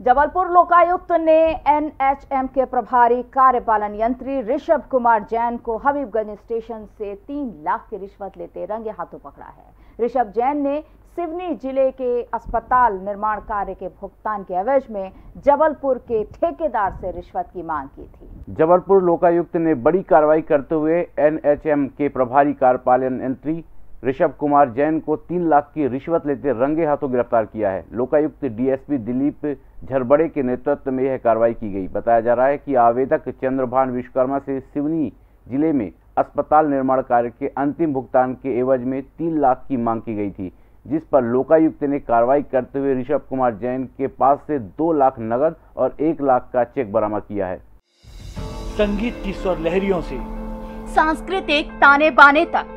जबलपुर लोकायुक्त ने एनएचएम के प्रभारी कार्यपालन यंत्री ऋषभ कुमार जैन को हबीबगंज स्टेशन से तीन लाख की रिश्वत लेते रंगे हाथों पकड़ा है। ऋषभ जैन ने सिवनी ज़िले के अस्पताल निर्माण कार्य के भुगतान के एवज में जबलपुर के ठेकेदार से रिश्वत की मांग की थी। जबलपुर लोकायुक्त ने बड़ी कार्रवाई करते हुए एनएचएम के प्रभारी कार्यपालन यंत्री ऋषभ कुमार जैन को तीन लाख की रिश्वत लेते रंगे हाथों गिरफ़्तार किया है। लोकायुक्त डीएसपी दिलीप झरबड़े के नेतृत्व में यह कार्रवाई की गई। बताया जा रहा है कि आवेदक चंद्रभान विश्वकर्मा से सिवनी ज़िले में अस्पताल निर्माण कार्य के अंतिम भुगतान के एवज में तीन लाख की मांग की गई थी जिस पर लोकायुक्त ने कार्रवाई करते हुए ऋषभ कुमार जैन के पास से दो लाख नगद और एक लाख का चेक बरामद किया है। संगीत की स्वर लहरियों से। सांस्कृतिक ताने बाने तक।